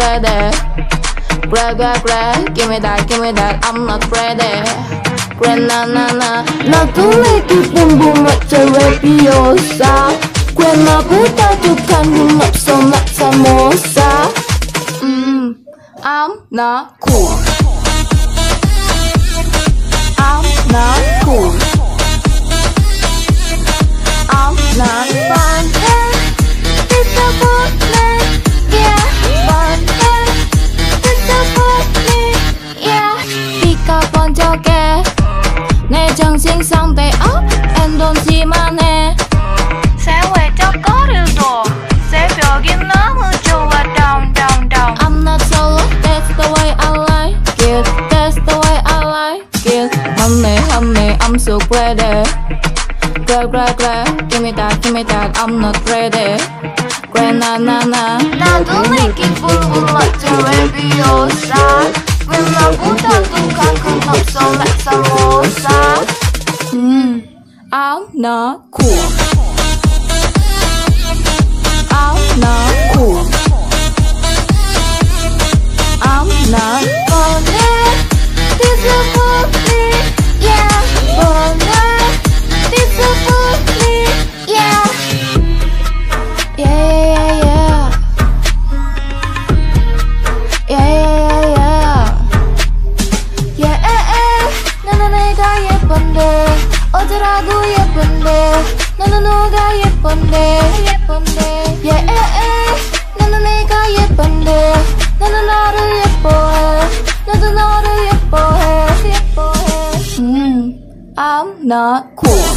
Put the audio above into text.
ready. Grab, grab, grab, give me that, give me that, I'm not ready. Grab, na, na, na. Na tule tu bumbu macere piosa. Grab, na buta tu kanu napso natsamosa. Mmm, I'm not cool. I'm not cool. I'm not fine. Hey, it's a bootleg. 내 정신 상태 up and down 심하네 새외적 거리를 둬 새벽이 너무 좋아 down down down I'm not solo that's the way I like it that's the way I like it honey honey I'm so ready grab grab grab give me that give me that I'm not ready 그래 나나나 나도 내 기분 불러 음 I'm not cool I'm not cool I'm not 하고 예쁜데 너는 너가 예쁜데 예쁜데 yeah, 너는 내가 예쁜데 너는 나를 예뻐해 너도 너를 예뻐해 예뻐해 mm, I'm not cool